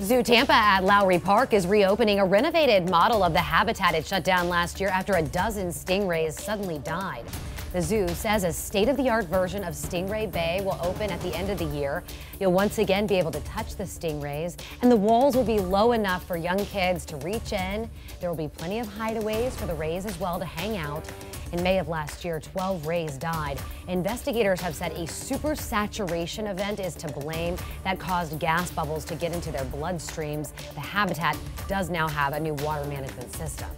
Zoo Tampa at Lowry Park is reopening a renovated model of the habitat it shut down last year after a dozen stingrays suddenly died. The zoo says a state-of-the-art version of Stingray Bay will open at the end of the year. You'll once again be able to touch the stingrays, and the walls will be low enough for young kids to reach in. There will be plenty of hideaways for the rays as well to hang out. In May of last year, 12 rays died. Investigators have said a supersaturation event is to blame that caused gas bubbles to get into their bloodstreams. The habitat does now have a new water management system.